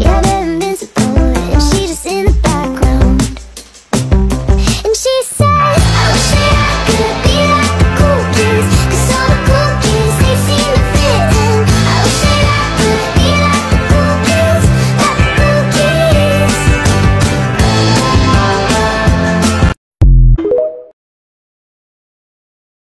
Yeah,